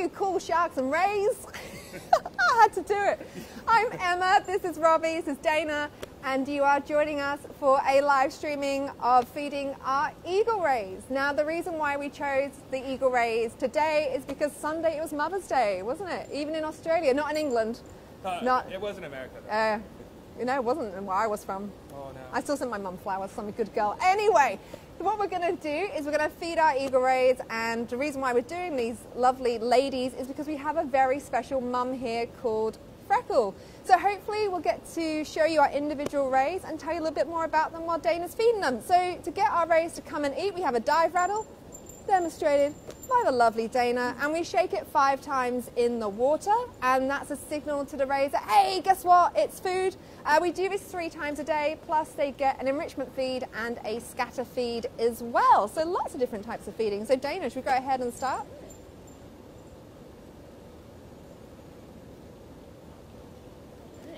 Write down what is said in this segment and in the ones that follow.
you cool sharks and rays. I had to do it. I'm Emma, this is Robbie, this is Dayna, and you are joining us for a live streaming of feeding our eagle rays. Now, the reason why we chose the eagle rays today is because Sunday it was Mother's Day, wasn't it? Even in Australia, not in England. Uh, Not- it was in America. though. Uh, you know, it wasn't where I was from. Oh no. I still sent my mum flowers, so I'm a good girl. Anyway, what we're going to do is we're going to feed our eagle rays, and the reason why we're doing these lovely ladies is because we have a very special mum here called Freckle. So hopefully we'll get to show you our individual rays and tell you a little bit more about them while Dayna's feeding them. So to get our rays to come and eat, we have a dive rattle demonstrated by the lovely Dayna, and we shake it five times in the water, and that's a signal to the rays that, hey, guess what? It's food. Uh, we do this three times a day, plus they get an enrichment feed and a scatter feed as well. So lots of different types of feeding. So Dayna, should we go ahead and start?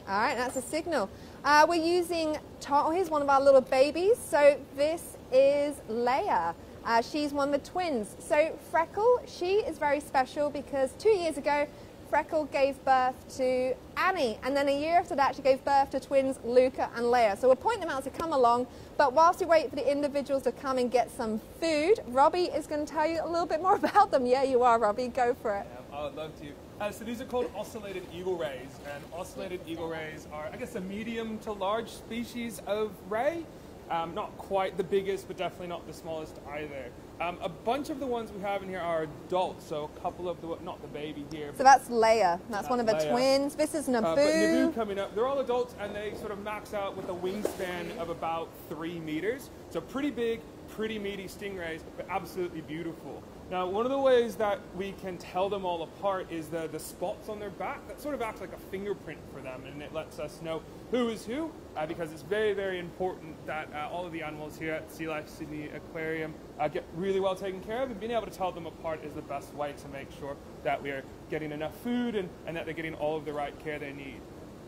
All right, that's a signal. Uh, we're using, oh, here's one of our little babies. So this is Leia. Uh, she's one of the twins. So Freckle, she is very special because two years ago, Freckle gave birth to Annie, and then a year after that, she gave birth to twins Luca and Leia. So we'll point them out to come along, but whilst we wait for the individuals to come and get some food, Robbie is going to tell you a little bit more about them. Yeah, you are, Robbie. Go for it. Yeah, I would love to. Uh, so these are called ocellated eagle rays, and ocellated eagle rays are, I guess, a medium to large species of ray. Um, not quite the biggest, but definitely not the smallest either. Um, a bunch of the ones we have in here are adults, so a couple of the, not the baby here, So that's Leia. That's one of the twins. This is Uh, Naboo. but Naboo coming up, they're all adults and they sort of max out with a wingspan of about three meters. So pretty big, pretty meaty stingrays, but absolutely beautiful. Now, one of the ways that we can tell them all apart is the, the spots on their back. That sort of acts like a fingerprint for them and it lets us know who is who uh, because it's very, very important that uh, all of the animals here at Sea Life Sydney Aquarium uh, get really well taken care of and being able to tell them apart is the best way to make sure that we are getting enough food and, and that they're getting all of the right care they need.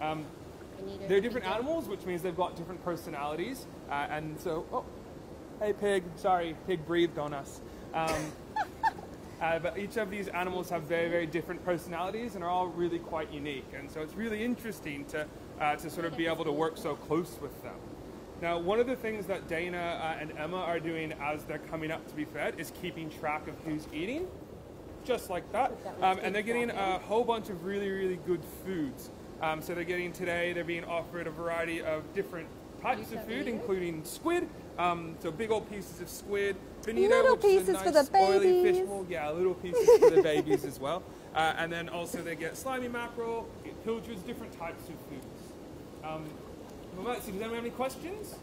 Um, they're different animals, which means they've got different personalities. Uh, and so, oh, hey pig, sorry, pig breathed on us. Um, uh, but each of these animals have very, very different personalities and are all really quite unique. And so it's really interesting to, uh, to sort of be able to work so close with them. Now, one of the things that Dayna uh, and Emma are doing as they're coming up to be fed is keeping track of who's eating, just like that. Um, and they're getting a whole bunch of really, really good foods. Um, so they're getting today, they're being offered a variety of different types of food, including squid. Um, so big old pieces of squid, bonito, Little which is a pieces for nice the oily fish babies. Yeah, little pieces for the babies as well. Uh, and then also they get slimy mackerel, get pilchards, different types of foods. Um, well, let's see, does anyone have any questions?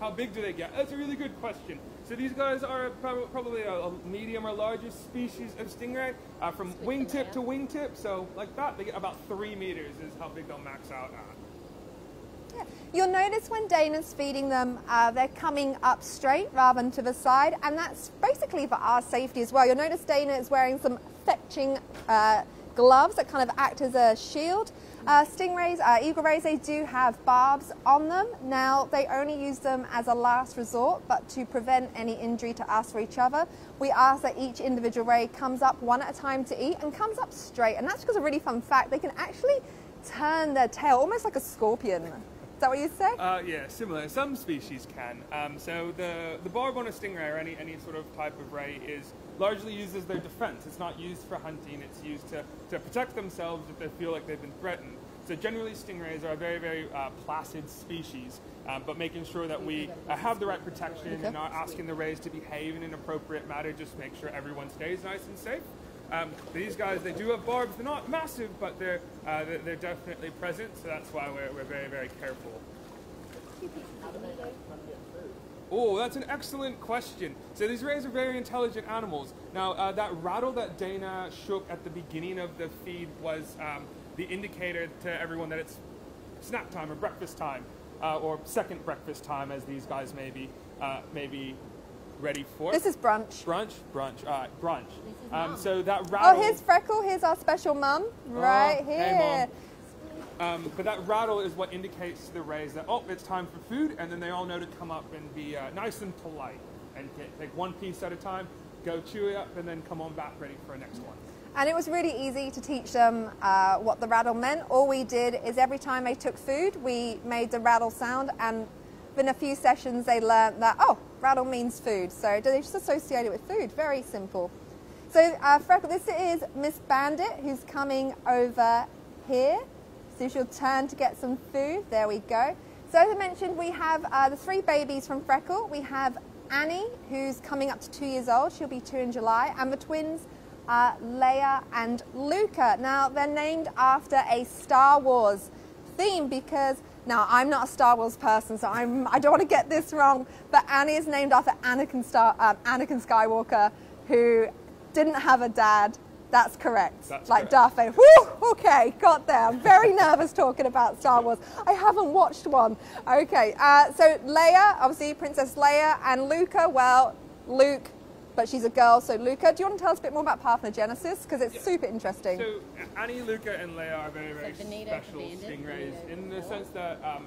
How big do they get? That's a really good question. So these guys are prob- probably a, a medium or larger species of stingray, uh, from wingtip to wingtip. So like that, they get about three meters is how big they'll max out at. You'll notice when Dayna's feeding them, uh, they're coming up straight rather than to the side, and that's basically for our safety as well. You'll notice Dayna is wearing some fetching uh, gloves that kind of act as a shield. Uh, stingrays, uh, eagle rays, they do have barbs on them. Now, they only use them as a last resort, but to prevent any injury to us or each other, we ask that each individual ray comes up one at a time to eat and comes up straight. And that's because a really fun fact, they can actually turn their tail almost like a scorpion. Is that what you say? Uh, yeah, similar. Some species can. Um, so the, the barb on a stingray or any, any sort of type of ray is largely used as their defense. It's not used for hunting. It's used to, to protect themselves if they feel like they've been threatened. So generally stingrays are a very, very uh, placid species, uh, but making sure that we uh, have the right protection and not asking the rays to behave in an appropriate manner, just make sure everyone stays nice and safe. Um, these guys, they do have barbs. They're not massive, but they're, uh, they're, definitely present, so that's why we're, we're very, very careful. Oh, that's an excellent question. So these rays are very intelligent animals. Now, uh, that rattle that Dayna shook at the beginning of the feed was um, the indicator to everyone that it's snack time or breakfast time, uh, or second breakfast time, as these guys may be, uh, may be ready for. This is brunch. brunch, brunch, uh, brunch. Um, so that rattle. Oh, here's Freckle. Here's our special mum right Oh, hey, here. Mom. Um, but that rattle is what indicates to the rays that, oh, it's time for food, and then they all know to come up and be uh, nice and polite and get, take one piece at a time, go chew it up, and then come on back ready for a next one. And it was really easy to teach them uh, what the rattle meant. All we did is every time they took food, we made the rattle sound, and within a few sessions, they learned that, oh, rattle means food. So they just associate it with food. Very simple. So, uh, Freckle, this is Miss Bandit who's coming over here. So she'll turn to get some food. There we go. So, as I mentioned, we have uh, the three babies from Freckle. We have Annie, who's coming up to two years old. She'll be two in July. And the twins uh, Leia and Luca. Now, they're named after a Star Wars theme because now I'm not a Star Wars person, so I'm, I don't want to get this wrong. But Annie is named after Anakin, Star, um, Anakin Skywalker, who didn't have a dad. That's correct. That's like correct. Darth Vader. Whew, okay, got there. I'm very nervous talking about Star Wars. I haven't watched one. Okay, uh, so Leia, obviously Princess Leia, and Luca, well, Luke, but she's a girl, so Luca. Do you want to tell us a bit more about Parthenogenesis? Because it's Yeah. super interesting. So Annie, Luca, and Leia are very, very So special Bandit, stingrays Benito, in the Freckle. sense that um,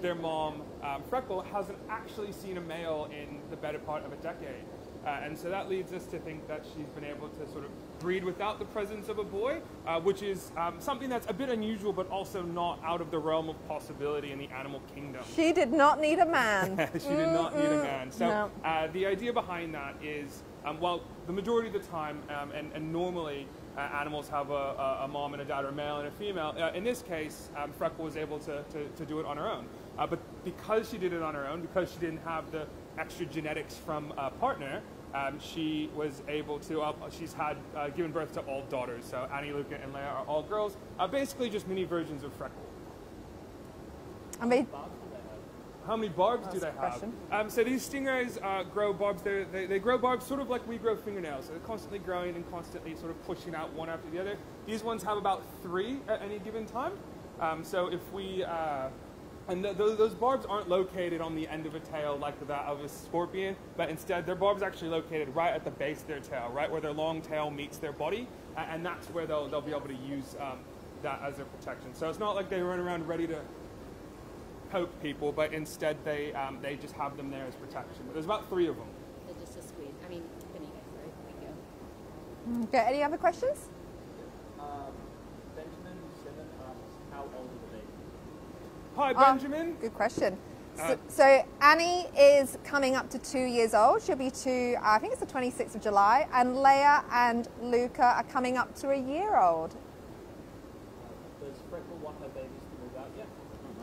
their mom, um, Freckle, hasn't actually seen a male in the better part of a decade. Uh, and so that leads us to think that she's been able to sort of breed without the presence of a boy, uh, which is um, something that's a bit unusual, but also not out of the realm of possibility in the animal kingdom. she did not need a man. she did not need a man. So no. Uh, the idea behind that is, um, well, the majority of the time, um, and, and normally uh, animals have a, a, mom and a dad, or a male and a female. Uh, in this case, um, Freckle was able to, to, to do it on her own. Uh, but because she did it on her own, because she didn't have the extra genetics from a partner, um, she was able to. Uh, she's had uh, given birth to all daughters. So Annie, Luca, and Leia are all girls. Uh, basically, just mini versions of Freckle. I mean, How many barbs That's do they have? Um, so these stingrays uh, grow barbs. They they grow barbs sort of like we grow fingernails. So they're constantly growing and constantly sort of pushing out one after the other. These ones have about three at any given time. Um, so if we uh, and th- those, those barbs aren't located on the end of a tail like that of a scorpion, but instead their barbs actually located right at the base of their tail, right where their long tail meets their body, a- and that's where they'll they'll be able to use um, that as their protection. So it's not like they run around ready to poke people, but instead they um, they just have them there as protection. But there's about three of them. They're just a squeeze. I mean, Benito, sorry. Thank you. okay, any other questions? Um, Benjamin Seven asks, how old are the babies? Hi, Ah, Benjamin. Good question. So, Uh, so Annie is coming up to two years old. She'll be two, I think it's the 26th of July. And Leia and Luca are coming up to a year old. Does Freckle want her babies to move out yet?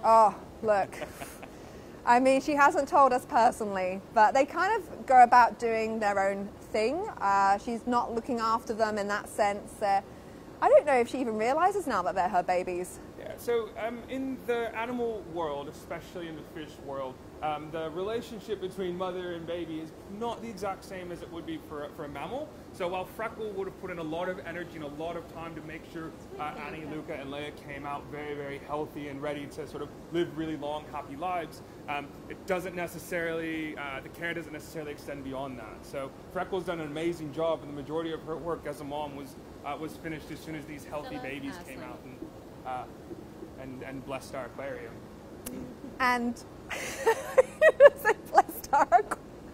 Oh, look. I mean, she hasn't told us personally, but they kind of go about doing their own thing. Uh, she's not looking after them in that sense. Uh, I don't know if she even realizes now that they're her babies. Yeah. So um, in the animal world, especially in the fish world, um, the relationship between mother and baby is not the exact same as it would be for, for a mammal. So while Freckle would have put in a lot of energy and a lot of time to make sure uh, Annie, Luca, and Leia came out very, very healthy and ready to sort of live really long, happy lives, um, it doesn't necessarily, uh, the care doesn't necessarily extend beyond that. So Freckle's done an amazing job, and the majority of her work as a mom was uh, was finished as soon as these healthy babies came out and, uh, and and blessed our aquarium. And say blessed our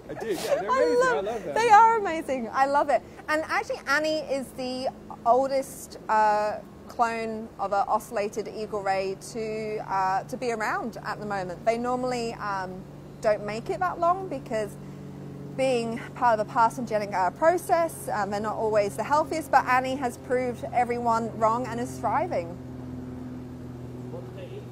I did, yeah. They're I amazing. I love, love, them. They are amazing. I love it. And actually, Annie is the oldest uh, clone of an ocellated eagle ray to uh, to be around at the moment. They normally um, don't make it that long because being part of the parthenogenic uh, process, um, they're not always the healthiest. But Annie has proved everyone wrong and is thriving. What do they eat?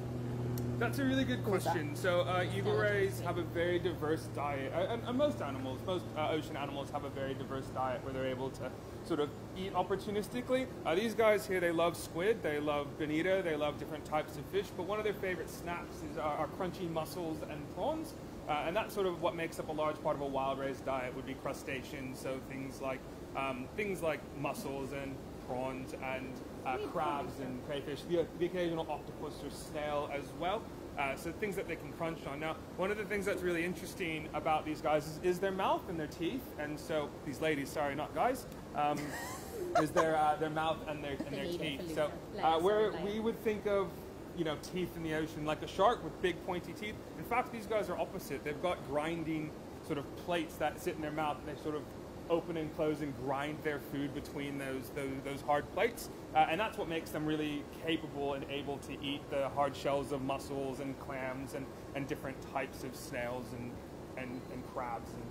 That's a really good question. So, uh, eagle rays have a very diverse diet, uh, and, and most animals, most uh, ocean animals have a very diverse diet where they're able to sort of eat opportunistically. Uh, these guys here, they love squid, they love bonito, they love different types of fish, but one of their favorite snacks is are, are crunchy mussels and prawns. Uh, and that's sort of what makes up a large part of a wild ray's diet would be crustaceans, so things like um, things like mussels and prawns and uh, crabs and crayfish, the, the occasional octopus or snail as well. Uh, so things that they can crunch on. Now, one of the things that's really interesting about these guys is, is their mouth and their teeth. And so these ladies, sorry, not guys, um, is their uh, their mouth and their and their teeth. So uh, where we would think of you know teeth in the ocean like a shark with big pointy teeth. In fact, these guys are opposite. They've got grinding sort of plates that sit in their mouth. And they sort of open and close and grind their food between those those, those hard plates, uh, and that's what makes them really capable and able to eat the hard shells of mussels and clams and, and different types of snails and and, and crabs and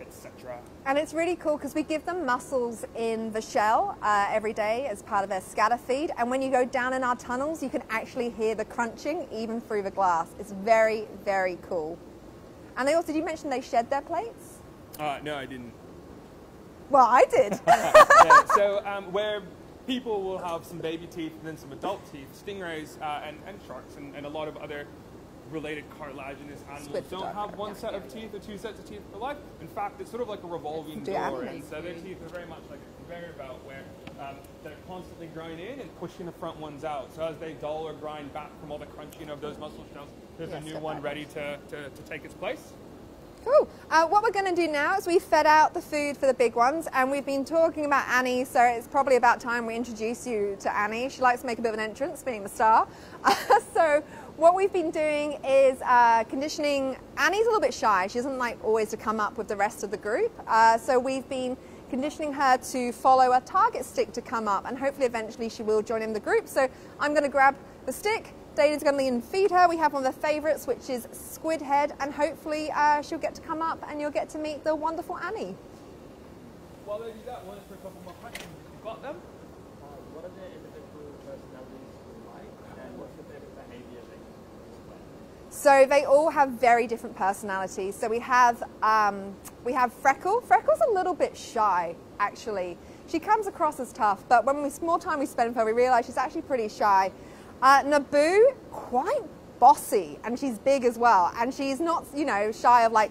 etc. And it's really cool because we give them mussels in the shell uh, every day as part of their scatter feed. And when you go down in our tunnels, you can actually hear the crunching even through the glass. It's very, very cool. And they also, did you mention they shed their plates? Uh, no, I didn't. Well, I did. yeah, so um, where people will have some baby teeth and then some adult teeth, stingrays uh, and, and sharks and, and a lot of other related cartilaginous animals Squid don't photographer, have one yeah, set yeah, of teeth or two sets of teeth for life. In fact, it's sort of like a revolving Do door, and so their teeth are very much like a conveyor belt where um, they're constantly growing in and pushing the front ones out. So as they dull or grind back from all the crunching of those mussel shells, there's a new one back. ready to, to, to take its place. Cool. Uh, what we're going to do now is we've fed out the food for the big ones, and we've been talking about Annie, so it's probably about time we introduce you to Annie. She likes to make a bit of an entrance, being the star. Uh, so what we've been doing is uh, conditioning. Annie's a little bit shy. She doesn't like always to come up with the rest of the group. Uh, so we've been conditioning her to follow a target stick to come up, and hopefully eventually she will join in the group. So I'm going to grab the stick. Dayna's going to lean and feed her. We have one of the favourites, which is Squid Head, and hopefully uh, she'll get to come up and you'll get to meet the wonderful Annie. While they do that, one for a couple more questions. You've got them? Uh, what are their individual personalities like, and what's the favorite behavior they? So they all have very different personalities. So we have um, we have Freckle. Freckle's a little bit shy, actually. She comes across as tough, but when we more time we spend with her, we realise she's actually pretty shy. Uh, Naboo, quite bossy, and she's big as well, and she's not you know shy of like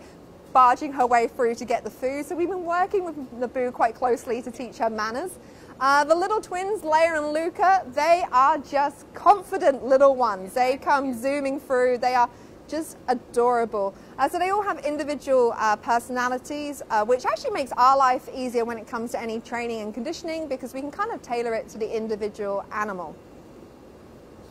barging her way through to get the food. So we've been working with Naboo quite closely to teach her manners. Uh, the little twins, Leia and Luca, they are just confident little ones. They come zooming through. They are just adorable. Uh, so they all have individual uh, personalities, uh, which actually makes our life easier when it comes to any training and conditioning because we can kind of tailor it to the individual animal.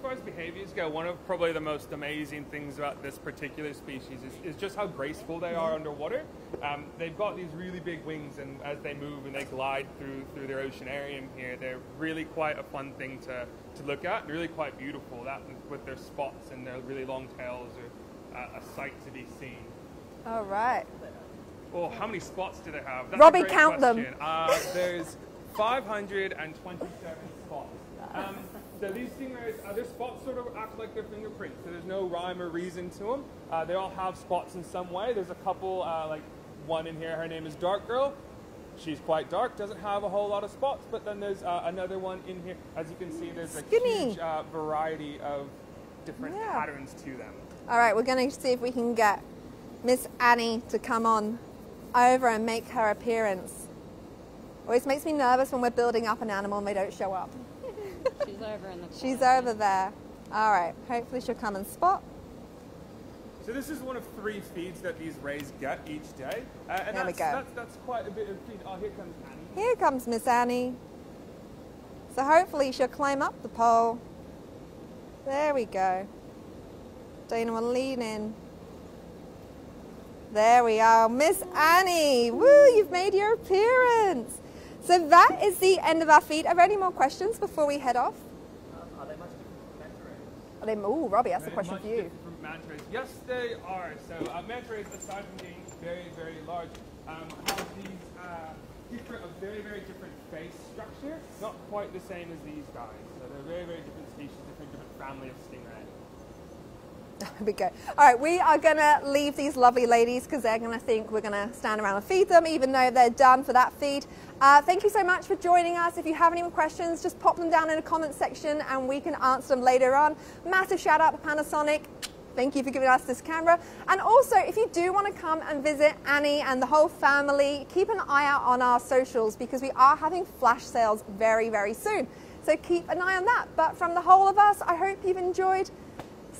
As far as behaviors go, one of probably the most amazing things about this particular species is, is just how graceful they are underwater. Um, they've got these really big wings, and as they move and they glide through through their oceanarium here, they're really quite a fun thing to, to look at. They're really quite beautiful. That with their spots and their really long tails are uh, a sight to be seen. All right. Well, how many spots do they have? That's Robbie, count them. Uh, there's 527 spots. Um, so these stingrays, uh, their spots sort of act like their fingerprints. So there's no rhyme or reason to them. Uh, they all have spots in some way. There's a couple, uh, like one in here. Her name is Dark Girl. She's quite dark, doesn't have a whole lot of spots. But then there's uh, another one in here. As you can see, there's a Skinny. huge uh, variety of different Yeah. patterns to them. All right, we're going to see if we can get Miss Annie to come on over and make her appearance. Always makes me nervous when we're building up an animal and they don't show up. She's over in the corner. She's over there. All right, hopefully she'll come and spot. So this is one of three feeds that these rays get each day, uh, and There we that's, go. That's, that's quite a bit of feed. Oh, here comes Annie. Here comes Miss Annie. So hopefully she'll climb up the pole. There we go. Dayna will lean in. There we are, Miss Annie. Woo, you've made your appearance. So that is the end of our feed. Are there any more questions before we head off? Um, are they much different from manta rays? Are they, ooh, Robbie, that's a question much for you. from manta rays. Yes, they are. So uh, manta rays, aside from being very, very large, um, have these uh, different, a very, very different face structure. Not quite the same as these guys. So they're very, very different species, different, different family of stingray. There we go. All right, we are going to leave these lovely ladies because they're going to think we're going to stand around and feed them, even though they're done for that feed. Uh, thank you so much for joining us. If you have any more questions, just pop them down in the comment section and we can answer them later on. Massive shout out to Panasonic. Thank you for giving us this camera. And also, if you do want to come and visit Annie and the whole family, keep an eye out on our socials because we are having flash sales very, very soon. So keep an eye on that. But from the whole of us, I hope you've enjoyed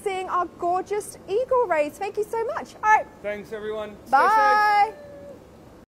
seeing our gorgeous eagle rays. Thank you so much. All right, Thanks, everyone. Bye.